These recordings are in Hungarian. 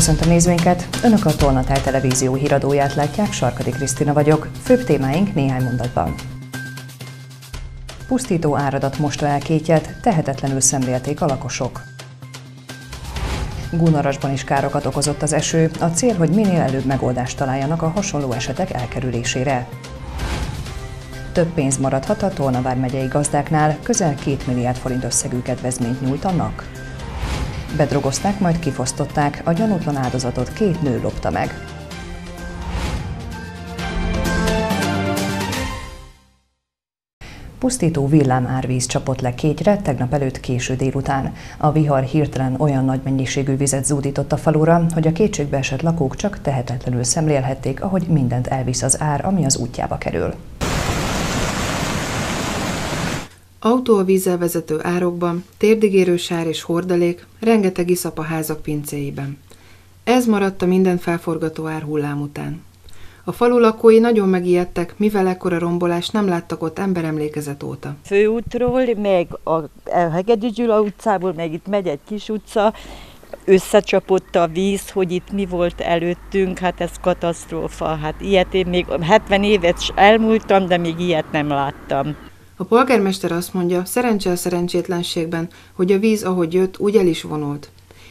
Köszöntöm nézőinket! Önök a Tolnatáj Televízió híradóját látják, Sarkadi Krisztina vagyok. Főbb témáink néhány mondatban. Pusztító áradat mosta el kétjet, tehetetlenül szemlélték a lakosok. Gunarasban is károkat okozott az eső, a cél, hogy minél előbb megoldást találjanak a hasonló esetek elkerülésére. Több pénz maradhat a Tolnavár megyei gazdáknál, közel 2 milliárd forint összegű kedvezményt nyújtanak. Bedrogozták, majd kifosztották, a gyanútlan áldozatot két nő lopta meg. Pusztító villámárvíz csapott le kétre tegnap előtt késő délután. A vihar hirtelen olyan nagy mennyiségű vizet zúdított a falura, hogy a kétségbe esett lakók csak tehetetlenül szemlélhették, ahogy mindent elvisz az ár, ami az útjába kerül. Autó a vízzel vezető árokban, térdigérő sár és hordalék, rengeteg iszap a házak pincéiben. Ez maradt a minden felforgató árhullám után. A falu lakói nagyon megijedtek, mivel ekkora rombolást nem láttak ott emberemlékezet óta. Főútról, meg a Hegedi Gyula utcából, meg itt megy egy kis utca, összecsapott a víz, hogy itt mi volt előttünk, hát ez katasztrófa. Hát ilyet én még 70 évet elmúltam, de még ilyet nem láttam. A polgármester azt mondja, szerencse a szerencsétlenségben, hogy a víz, ahogy jött, úgy el is vonult.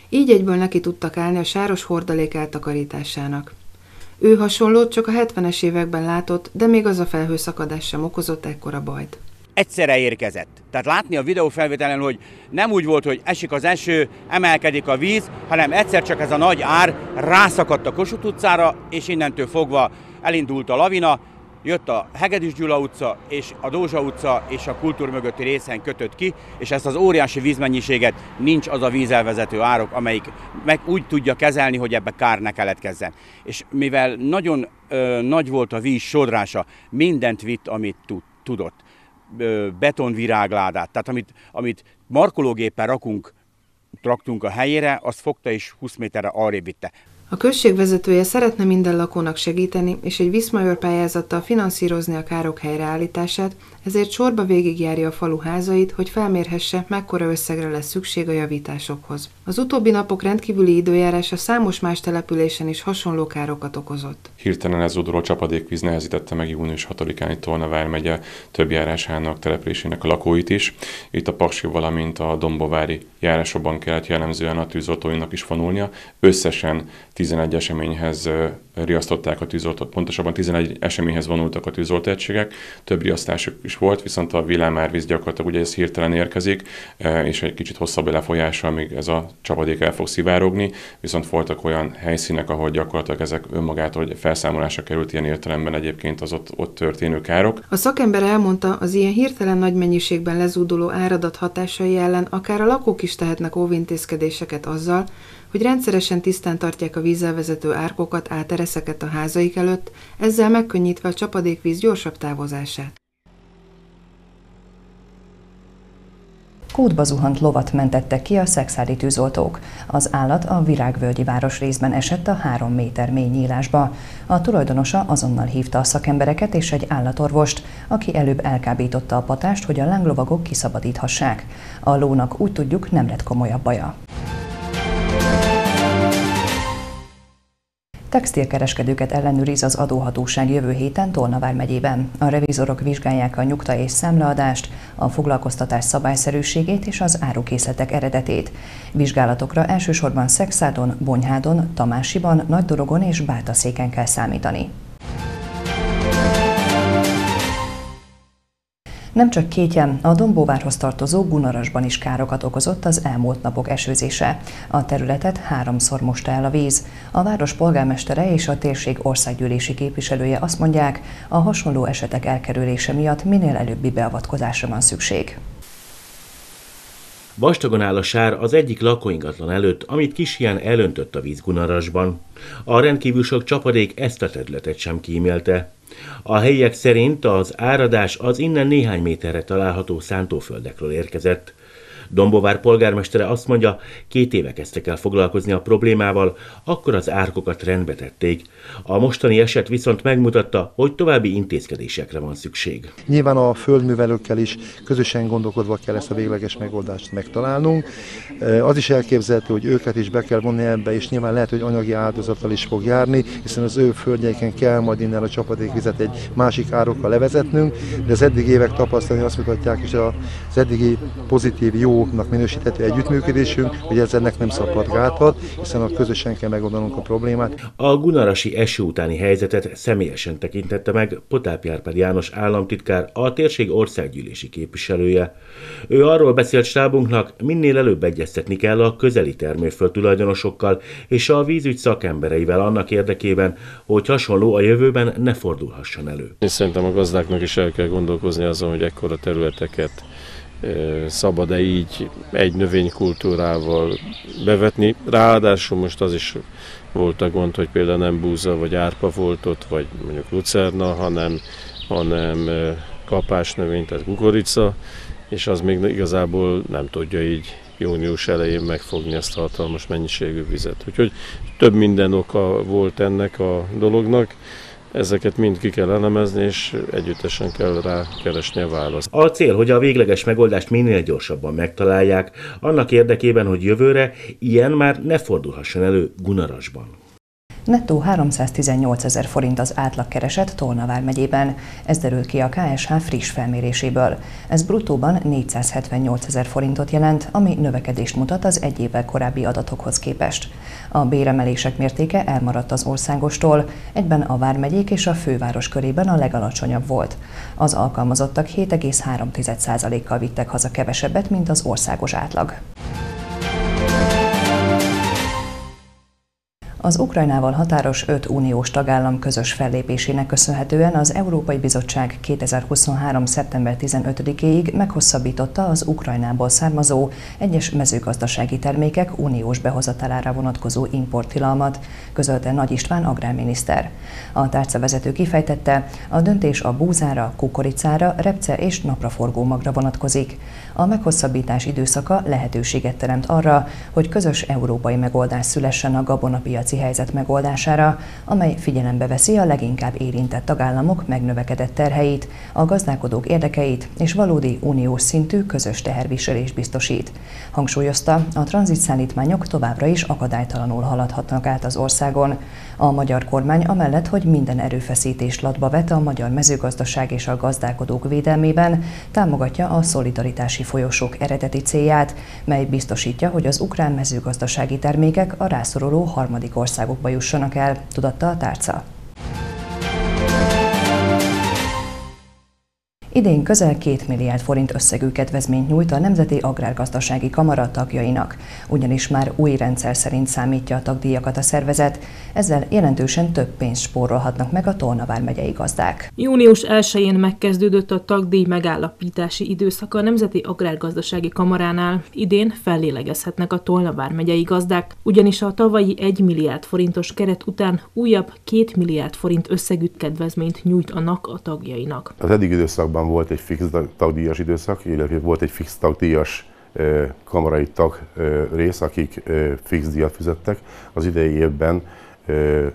Így egyből neki tudtak állni a sáros hordalék eltakarításának. Ő hasonlót csak a 70-es években látott, de még az a felhőszakadás sem okozott ekkora bajt. Egyszerre érkezett. Tehát látni a videófelvételen, hogy nem úgy volt, hogy esik az eső, emelkedik a víz, hanem egyszer csak ez a nagy ár rászakadt a Kossuth utcára, és innentől fogva elindult a lavina, jött a Hegedűs Gyula utca és a Dózsa utca és a kultúr mögötti részen kötött ki, és ezt az óriási vízmennyiséget nincs az a vízelvezető árok, amelyik meg úgy tudja kezelni, hogy ebbe kár ne keletkezzen. És mivel nagyon ö, nagy volt a víz sodrása, mindent vitt, amit tud, tudott. Ö, betonvirágládát, tehát amit, amit markológéppel rakunk, traktunk a helyére, azt fogta és 20 méterre arrébb vitte. A község vezetője szeretne minden lakónak segíteni, és egy Viszmajor pályázattal finanszírozni a károk helyreállítását, ezért sorba végigjárja a falu házait, hogy felmérhesse, mekkora összegre lesz szükség a javításokhoz. Az utóbbi napok rendkívüli időjárása számos más településen is hasonló károkat okozott. Hirtelen ez zúduló csapadékvíz nehezítette meg június 6-án itt Tolna vármegye több járásának, településének a lakóit is. Itt a Paksi, valamint a Dombovári járásokban kellett jellemzően a tűzoltóinak is vonulnia. Összesen 11 eseményhez riasztották a tűzoltót, pontosabban 11 eseményhez vonultak a tűzoltóegységek, több riasztásuk is volt, viszont a villámárvíz gyakorlatilag ugye ez hirtelen érkezik, és egy kicsit hosszabb lefolyással még ez a csapadék el fog szivárogni, viszont voltak olyan helyszínek, ahol gyakorlatilag ezek önmagától hogy felszámolásra került ilyen értelemben egyébként az ott, ott történő károk. A szakember elmondta, az ilyen hirtelen nagy mennyiségben lezúduló áradat hatásai ellen akár a lakók is tehetnek óvintézkedéseket azzal, hogy rendszeresen tisztán tartják a vízzel vezető árkokat, átereszeket a házaik előtt, ezzel megkönnyítve a csapadékvíz gyorsabb távozását. Kútba zuhant lovat mentettek ki a szexádi tűzoltók. Az állat a Virágvölgyi város részben esett a három méter mély nyílásba. A tulajdonosa azonnal hívta a szakembereket és egy állatorvost, aki előbb elkábította a patást, hogy a lánglovagok kiszabadíthassák. A lónak úgy tudjuk nem lett komolyabb baja. Textilkereskedőket ellenőriz az adóhatóság jövő héten Tolnavár megyében. A revizorok vizsgálják a nyugta és számlaadást, a foglalkoztatás szabályszerűségét és az árukészletek eredetét. Vizsgálatokra elsősorban Szexádon, Bonyhádon, Tamásiban, Nagydorogon és Bátaszéken kell számítani. Nem csak kétjen, a Dombóvárhoz tartozó Gunarasban is károkat okozott az elmúlt napok esőzése. A területet háromszor mosta el a víz. A város polgármestere és a térség országgyűlési képviselője azt mondják, a hasonló esetek elkerülése miatt minél előbbi beavatkozásra van szükség. Vastagon áll a sár az egyik lakóingatlan előtt, amit kis ilyen elöntött a víz Gunarasban. A rendkívül sok csapadék ezt a területet sem kímélte. A helyiek szerint az áradás az innen néhány méterre található szántóföldekről érkezett. Dombovár polgármestere azt mondja, két éve kezdtek el foglalkozni a problémával, akkor az árkokat rendbe tették. A mostani eset viszont megmutatta, hogy további intézkedésekre van szükség. Nyilván a földművelőkkel is közösen gondolkodva kell ezt a végleges megoldást megtalálnunk. Az is elképzelhető, hogy őket is be kell vonni ebbe, és nyilván lehet, hogy anyagi áldozattal is fog járni, hiszen az ő földjeiken kell majd innen a csapadékvizet egy másik árokkal levezetnünk, de az eddig évek tapasztalni azt mutatják, és az eddigi pozitív, jónak minősíthető együttműködésünk, hogy ez ennek nem szabad gátat, hiszen a közösen kell megoldanunk a problémát. A Gunarasi eső utáni helyzetet személyesen tekintette meg Potáp Járpád János államtitkár, a térség országgyűlési képviselője. Ő arról beszélt stábunknak, minél előbb egyeztetni kell a közeli termőföld tulajdonosokkal és a vízügy szakembereivel annak érdekében, hogy hasonló a jövőben ne fordulhasson elő. Én szerintem a gazdáknak is el kell gondolkozni azon, hogy ekkora területeket szabad-e így egy növénykultúrával bevetni. Ráadásul most az is volt a gond, hogy például nem búza vagy árpa volt ott, vagy mondjuk lucerna, hanem, hanem kapás növény, tehát kukorica, és az még igazából nem tudja így június elején megfogni ezt a hatalmas mennyiségű vizet. Úgyhogy több minden oka volt ennek a dolognak, Ezeket mind ki kell elemezni, és együttesen kell rá keresni a választ. A cél, hogy a végleges megoldást minél gyorsabban megtalálják, annak érdekében, hogy jövőre ilyen már ne fordulhasson elő Gunarasban. Nettó 318 ezer forint az átlagkereset Tolnavár megyében. Ez derül ki a KSH friss felméréséből. Ez bruttóban 478 ezer forintot jelent, ami növekedést mutat az egy évvel korábbi adatokhoz képest. A béremelések mértéke elmaradt az országostól, egyben a vármegyék és a főváros körében a legalacsonyabb volt. Az alkalmazottak 7,3%-kal vittek haza kevesebbet, mint az országos átlag. Az Ukrajnával határos öt uniós tagállam közös fellépésének köszönhetően az Európai Bizottság 2023. szeptember 15-éig meghosszabbította az Ukrajnából származó egyes mezőgazdasági termékek uniós behozatalára vonatkozó importtilalmat, közölte Nagy István agrárminiszter. A tárcavezető kifejtette, a döntés a búzára, kukoricára, repce és napraforgó magra vonatkozik. A meghosszabbítás időszaka lehetőséget teremt arra, hogy közös európai megoldás szülessen a gabonapiaci helyzet megoldására, amely figyelembe veszi a leginkább érintett tagállamok megnövekedett terheit, a gazdálkodók érdekeit és valódi uniós szintű közös teherviselés biztosít. Hangsúlyozta, a tranzitszállítmányok továbbra is akadálytalanul haladhatnak át az országon. A magyar kormány amellett, hogy minden erőfeszítést latba vet a magyar mezőgazdaság és a gazdálkodók védelmében, támogatja a szolidaritási folyosók eredeti célját, mely biztosítja, hogy az ukrán mezőgazdasági termékek a rászoruló harmadik országokba jussanak el, tudatta a tárca. Idén közel 2 milliárd forint összegű kedvezményt nyújt a Nemzeti Agrárgazdasági Kamara tagjainak, ugyanis már új rendszer szerint számítja a tagdíjakat a szervezet, ezzel jelentősen több pénzt spórolhatnak meg a Tolnavár megyei gazdák. Június 1-én megkezdődött a tagdíj megállapítási időszaka a Nemzeti Agrárgazdasági Kamaránál. Idén fellélegezhetnek a Tolnavár megyei gazdák, ugyanis a tavalyi 1 milliárd forintos keret után újabb 2 milliárd forint összegű kedvezményt nyújtanak a tagjainak. Az eddig időszakban volt egy fix tagdíjas időszak, illetve volt egy fix tagdíjas kamarai tag rész, akik fix díjat fizettek. Az idei évben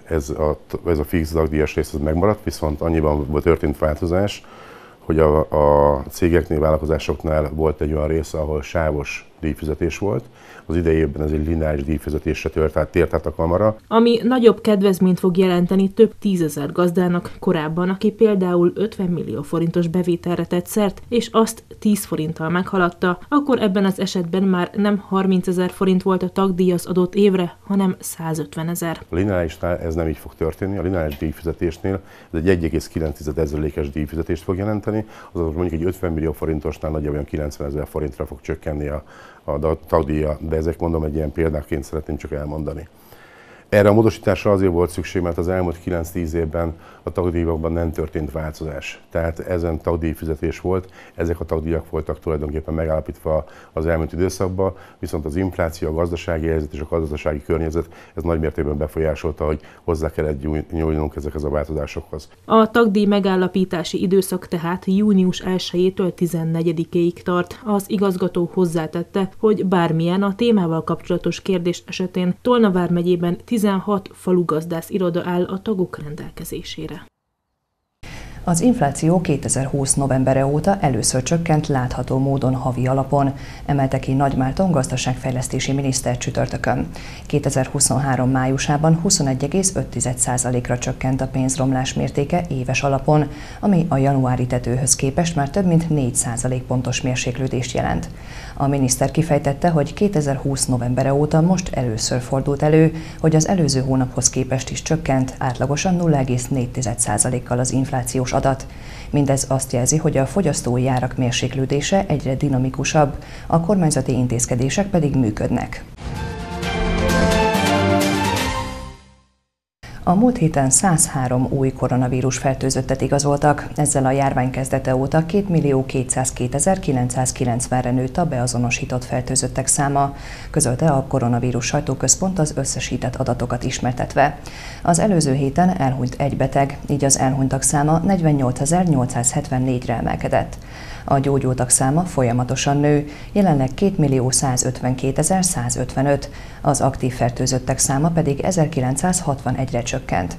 ez a, ez a fix tagdíjas rész az megmaradt, viszont annyiban történt változás, hogy a, a cégeknél, vállalkozásoknál volt egy olyan része, ahol sávos díjfizetés volt, az idejében ez egy lineáris díjfizetésre tört át, tért át a kamara. Ami nagyobb kedvezményt fog jelenteni több tízezer gazdának korábban, aki például 50 millió forintos bevételre tett szert, és azt 10 forinttal meghaladta, akkor ebben az esetben már nem 30 ezer forint volt a tagdíj az adott évre, hanem 150 ezer. A lineárisnál ez nem így fog történni. A lineáris díjfizetésnél ez egy 1,9%-es díjfizetést fog jelenteni, azaz mondjuk egy 50 millió forintosnál nagyjából 90 ezer forintra fog csökkenni a, a tagdíja, de ezek mondom egy ilyen példáként szeretném csak elmondani. Erre a módosításra azért volt szükség, mert az elmúlt 9-10 évben a tagdíjakban nem történt változás. Tehát ezen tagdíjfizetés volt, ezek a tagdíjak voltak tulajdonképpen megállapítva az elmúlt időszakban, viszont az infláció, a gazdasági helyzet és a gazdasági környezet ez nagy mértékben befolyásolta, hogy hozzá kellett nyúlnunk ezekhez a változásokhoz. A tagdíj megállapítási időszak tehát június 1-től 14-ig tart. Az igazgató hozzátette, hogy bármilyen a témával kapcsolatos kérdés esetén Tolna vármegyében 16 falugazdász iroda áll a tagok rendelkezésére. Az infláció 2020 novembere óta először csökkent látható módon havi alapon, emelte ki Nagy Márton gazdaságfejlesztési miniszter csütörtökön. 2023 májusában 21,5%-ra csökkent a pénzromlás mértéke éves alapon, ami a januári tetőhöz képest már több mint 4% pontos mérséklődést jelent. A miniszter kifejtette, hogy 2020 novembere óta most először fordult elő, hogy az előző hónaphoz képest is csökkent átlagosan 0,4%-kal az inflációs adat. Mindez azt jelzi, hogy a fogyasztói árak mérséklődése egyre dinamikusabb, a kormányzati intézkedések pedig működnek. A múlt héten 103 új koronavírus fertőzöttet igazoltak, ezzel a járvány kezdete óta 2 millió 202.990-re nőtt a beazonosított fertőzöttek száma, közölte a koronavírus sajtóközpont az összesített adatokat ismertetve. Az előző héten elhunyt egy beteg, így az elhunytak száma 48.874-re emelkedett. A gyógyultak száma folyamatosan nő, jelenleg 2 millió 152 155, az aktív fertőzöttek száma pedig 1961-re csökkent.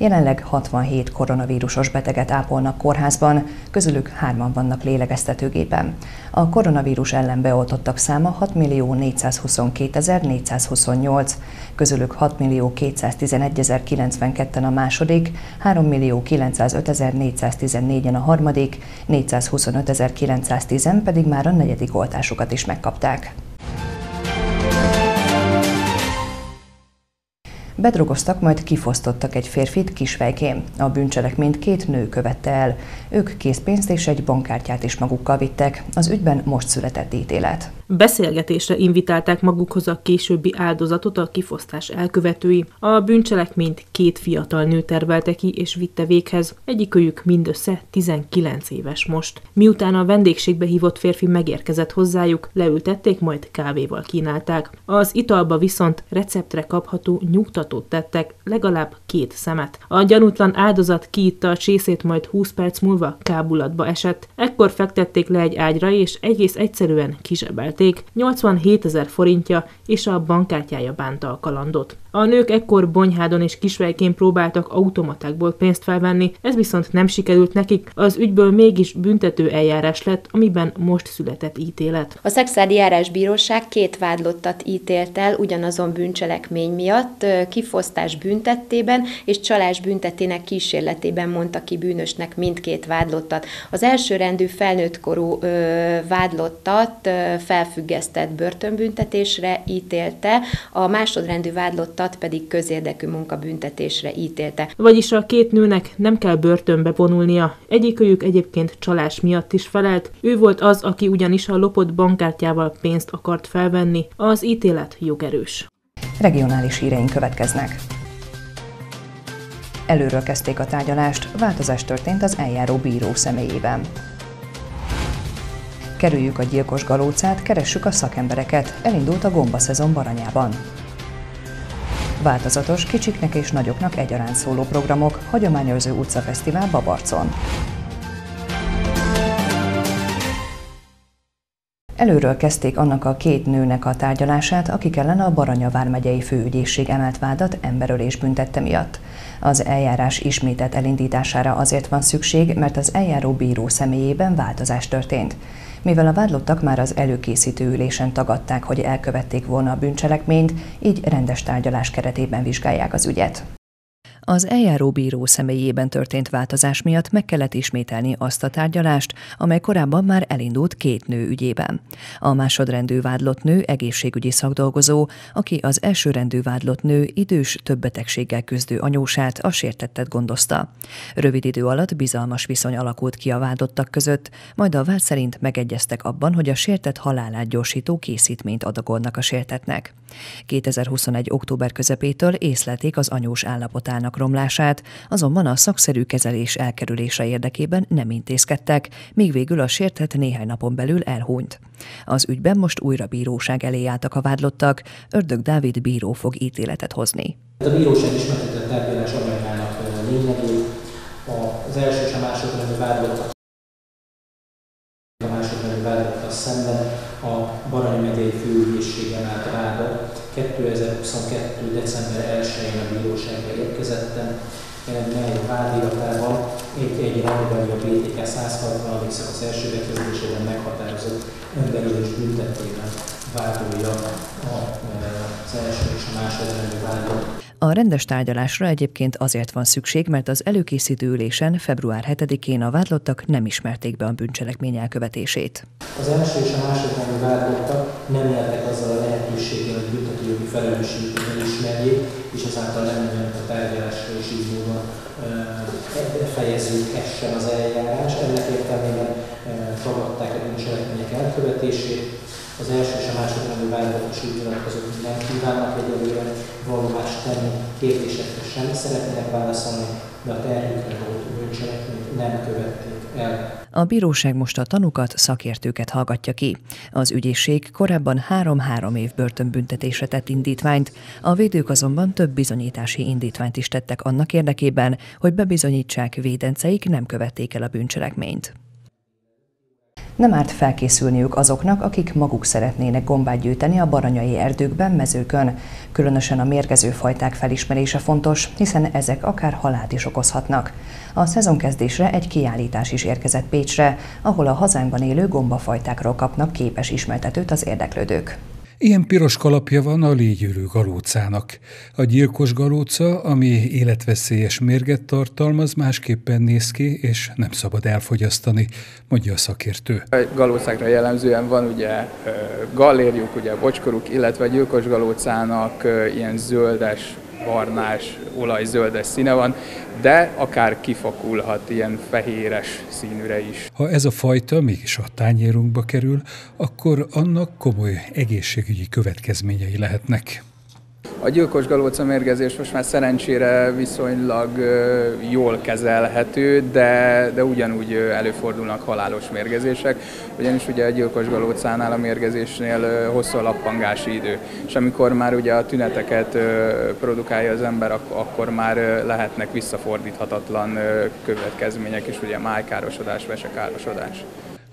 Jelenleg 67 koronavírusos beteget ápolnak kórházban, közülük hárman vannak lélegeztetőgépen. A koronavírus ellen beoltottak száma 6 millió 422 428, közülük 6 millió 211 092-en a második, 3 millió 905 414-en a harmadik, 425 910 pedig már a negyedik oltásukat is megkapták. Bedrogoztak, majd kifosztottak egy férfit Kisvejkén. A bűncselekményt két nő követte el. Ők készpénzt és egy bankkártyát is magukkal vittek. Az ügyben most született ítélet. Beszélgetésre invitálták magukhoz a későbbi áldozatot a kifosztás elkövetői. A bűncselekményt két fiatal nő tervelte ki és vitte véghez, egyikőjük mindössze 19 éves most. Miután a vendégségbe hívott férfi megérkezett hozzájuk, leültették, majd kávéval kínálták. Az italba viszont receptre kapható nyugtatót tettek, legalább két szemet. A gyanútlan áldozat kiitta a csészét, majd 20 perc múlva kábulatba esett. Ekkor fektették le egy ágyra, és egész egyszerűen kizsebelt verték, 87 ezer forintja és a bankkártyája bánta a kalandot. A nők ekkor Bonyhádon és Kisvejkén próbáltak automatákból pénzt felvenni, ez viszont nem sikerült nekik, az ügyből mégis büntető eljárás lett, amiben most született ítélet. A Szexádi Járásbíróság két vádlottat ítélt el ugyanazon bűncselekmény miatt, kifosztás büntettében és csalás büntetének kísérletében mondta ki bűnösnek mindkét vádlottat. Az elsőrendű felnőttkorú vádlottat felfüggesztett börtönbüntetésre ítélte, a másodrendű vádlottat alatt pedig közérdekű munkabüntetésre ítélte. Vagyis a két nőnek nem kell börtönbe vonulnia. Egyikőjük egyébként csalás miatt is felelt. Ő volt az, aki ugyanis a lopott bankkártyával pénzt akart felvenni. Az ítélet jogerős. Regionális híreink következnek. Előről kezdték a tárgyalást, változás történt az eljáró bíró személyében. Kerüljük a gyilkos galócát, keressük a szakembereket. Elindult a gomba szezon Baranyában. Változatos, kicsiknek és nagyoknak egyaránt szóló programok, Hagyományőrző utcafesztivál Babarcon. Előről kezdték annak a két nőnek a tárgyalását, akik ellen a Baranya vármegyei főügyészség emelt vádat emberölés büntette miatt. Az eljárás ismételt elindítására azért van szükség, mert az eljáró bíró személyében változás történt mivel a vádlottak már az előkészítő ülésen tagadták, hogy elkövették volna a bűncselekményt, így rendes tárgyalás keretében vizsgálják az ügyet. Az eljáró bíró személyében történt változás miatt meg kellett ismételni azt a tárgyalást, amely korábban már elindult két nő ügyében. A másodrendű vádlott nő egészségügyi szakdolgozó, aki az elsőrendű vádlott nő idős, több betegséggel küzdő anyósát, a sértettet gondozta. Rövid idő alatt bizalmas viszony alakult ki a vádlottak között, majd a vád szerint megegyeztek abban, hogy a sértett halálát gyorsító készítményt adagolnak a sértetnek. 2021. október közepétől észlelték az anyós állapotának romlását, azonban a szakszerű kezelés elkerülése érdekében nem intézkedtek, míg végül a sértett néhány napon belül elhunyt. Az ügyben most újra bíróság elé álltak a vádlottak, Ördög Dávid bíró fog ítéletet hozni. A bíróság ismertetett tárgyalás anyagának lényegét, az első és a másodrendű vádlottak a másodrendű vádlottak szemben a Barany megyei főügyészségen állt vádat 2022. december 1-én a bíróságra érkezettem, mely vádiratában egy, egy rangveli a BTK 160. szakasz első bekezdésében meghatározott emberülés büntetében vádolja az első és a másodrendű vádot. A rendes tárgyalásra egyébként azért van szükség, mert az előkészítő ülésen február 7-én a vádlottak nem ismerték be a bűncselekmény elkövetését. Az első és a másodrendű vádlottak nem éltek azzal a lehetőséggel, hogy büntetőjogi felelősséget elismerjék, és ezáltal nem a tárgyalásra, és így módon fejeződhessen az eljárás. Ennek értelmében tagadták elkövetését, az első és a úgy nyilatkozott, hogy nem kívánnak egyelőre vallomást tenni, kérdésekre sem szeretnének válaszolni, de a terhükre volt bűncselekményt nem követték el. A bíróság most a tanukat, szakértőket hallgatja ki. Az ügyészség korábban három-három év börtönbüntetésre tett indítványt, a védők azonban több bizonyítási indítványt is tettek annak érdekében, hogy bebizonyítsák védenceik nem követték el a bűncselekményt. Nem árt felkészülniük azoknak, akik maguk szeretnének gombát gyűjteni a baranyai erdőkben, mezőkön. Különösen a mérgező fajták felismerése fontos, hiszen ezek akár halált is okozhatnak. A szezonkezdésre egy kiállítás is érkezett Pécsre, ahol a hazánkban élő gombafajtákról kapnak képes ismertetőt az érdeklődők. Ilyen piros kalapja van a légyűrű galócának. A gyilkos galóca, ami életveszélyes mérget tartalmaz, másképpen néz ki, és nem szabad elfogyasztani, mondja a szakértő. A galócákra jellemzően van ugye gallérjuk, ugye bocskoruk, illetve a gyilkos galócának ilyen zöldes, barnás, olajzöldes színe van, de akár kifakulhat ilyen fehéres színűre is. Ha ez a fajta mégis a tányérunkba kerül, akkor annak komoly egészségügyi következményei lehetnek. A gyilkos galóca mérgezés most már szerencsére viszonylag jól kezelhető, de, de ugyanúgy előfordulnak halálos mérgezések, ugyanis ugye a gyilkos galócánál a mérgezésnél hosszú a lappangási idő, és amikor már ugye a tüneteket produkálja az ember, akkor már lehetnek visszafordíthatatlan következmények is, ugye májkárosodás, vesekárosodás.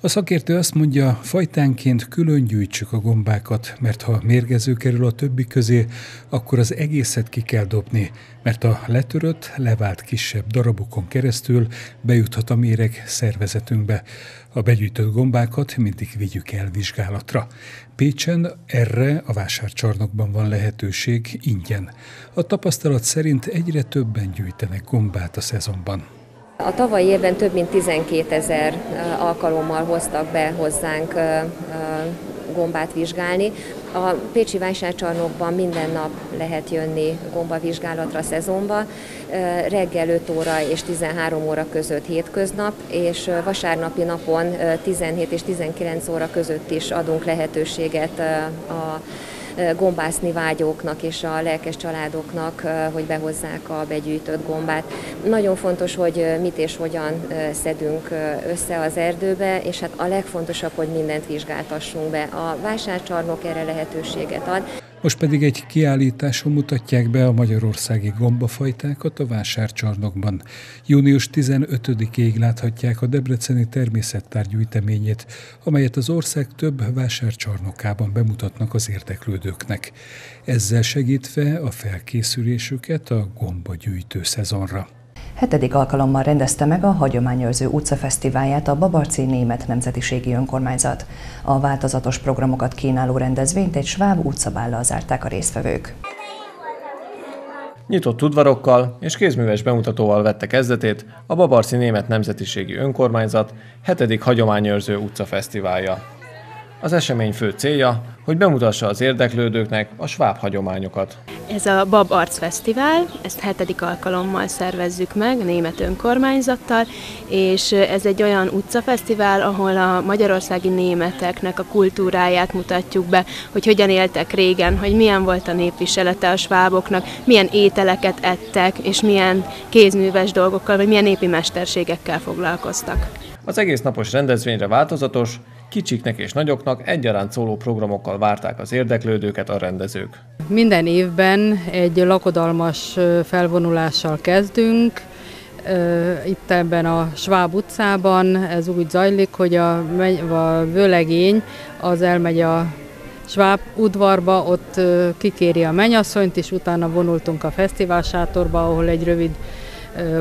A szakértő azt mondja, fajtánként külön gyűjtsük a gombákat, mert ha mérgező kerül a többi közé, akkor az egészet ki kell dobni, mert a letörött, levált kisebb darabokon keresztül bejuthat a méreg szervezetünkbe. A begyűjtött gombákat mindig vigyük el vizsgálatra. Pécsen erre a vásárcsarnokban van lehetőség ingyen. A tapasztalat szerint egyre többen gyűjtenek gombát a szezonban. A tavalyi évben több mint 12 ezer alkalommal hoztak be hozzánk gombát vizsgálni. A Pécsi vásárcsarnokban minden nap lehet jönni gombavizsgálatra szezonba, reggel 5 óra és 13 óra között hétköznap, és vasárnapi napon 17 és 19 óra között is adunk lehetőséget a gombászni vágyóknak és a lelkes családoknak, hogy behozzák a begyűjtött gombát. Nagyon fontos, hogy mit és hogyan szedünk össze az erdőbe, és hát a legfontosabb, hogy mindent vizsgáltassunk be. A vásárcsarnok erre lehetőséget ad. Most pedig egy kiállításon mutatják be a magyarországi gombafajtákat a vásárcsarnokban. Június 15-ig láthatják a Debreceni természettár gyűjteményét, amelyet az ország több vásárcsarnokában bemutatnak az érdeklődőknek. Ezzel segítve a felkészülésüket a gombagyűjtő szezonra. Hetedik alkalommal rendezte meg a Hagyományőrző utcafesztiválját a Babarci Német Nemzetiségi Önkormányzat. A változatos programokat kínáló rendezvényt egy sváb utcabállal zárták a résztvevők. Nyitott udvarokkal és kézműves bemutatóval vette kezdetét a Babarci Német Nemzetiségi Önkormányzat 7. Hagyományőrző utcafesztiválja. Az esemény fő célja, hogy bemutassa az érdeklődőknek a sváb hagyományokat. Ez a Bab Arc Fesztivál, ezt hetedik alkalommal szervezzük meg német önkormányzattal, és ez egy olyan utcafesztivál, ahol a magyarországi németeknek a kultúráját mutatjuk be, hogy hogyan éltek régen, hogy milyen volt a népviselete a sváboknak, milyen ételeket ettek, és milyen kézműves dolgokkal, vagy milyen népi mesterségekkel foglalkoztak. Az egész napos rendezvényre változatos, Kicsiknek és nagyoknak egyaránt szóló programokkal várták az érdeklődőket a rendezők. Minden évben egy lakodalmas felvonulással kezdünk, itt ebben a Sváb utcában ez úgy zajlik, hogy a, a vőlegény az elmegy a Sváb udvarba, ott kikéri a menyasszonyt, és utána vonultunk a fesztivál sátorba, ahol egy rövid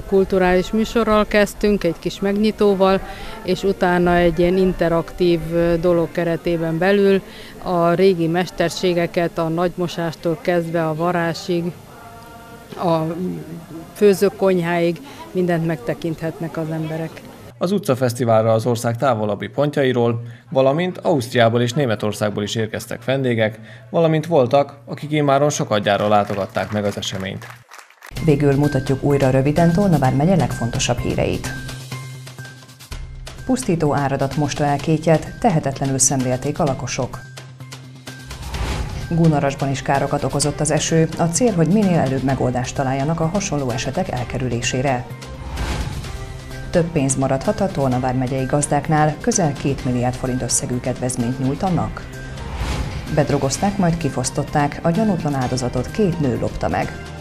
kulturális műsorral kezdtünk, egy kis megnyitóval, és utána egy ilyen interaktív dolog keretében belül a régi mesterségeket, a nagymosástól kezdve a varásig, a főzőkonyháig mindent megtekinthetnek az emberek. Az utcafesztiválra az ország távolabbi pontjairól, valamint Ausztriából és Németországból is érkeztek vendégek, valamint voltak, akik immáron sokadjára látogatták meg az eseményt. Végül mutatjuk újra röviden Tolnavár megye legfontosabb híreit. Pusztító áradat mosta el kétjet, tehetetlenül szemlélték a lakosok. Gunarasban is károkat okozott az eső, a cél, hogy minél előbb megoldást találjanak a hasonló esetek elkerülésére. Több pénz maradhat a Tolnavár megyei gazdáknál, közel 2 milliárd forint összegű kedvezményt nyújtanak. Bedrogozták, majd kifosztották, a gyanútlan áldozatot két nő lopta meg.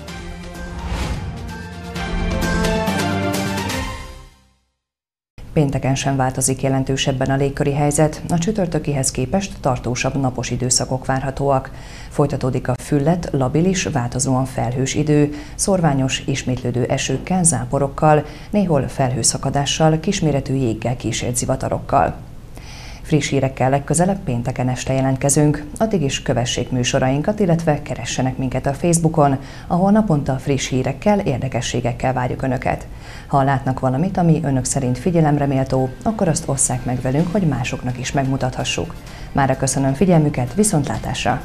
Pénteken sem változik jelentősebben a légköri helyzet, a csütörtökihez képest tartósabb napos időszakok várhatóak. Folytatódik a füllet, labilis, változóan felhős idő, szorványos, ismétlődő esőkkel, záporokkal, néhol felhőszakadással, kisméretű jéggel kísért zivatarokkal. Friss hírekkel legközelebb pénteken este jelentkezünk, addig is kövessék műsorainkat, illetve keressenek minket a Facebookon, ahol naponta friss hírekkel, érdekességekkel várjuk Önöket. Ha látnak valamit, ami Önök szerint figyelemre méltó, akkor azt osszák meg velünk, hogy másoknak is megmutathassuk. Mára köszönöm figyelmüket, viszontlátásra!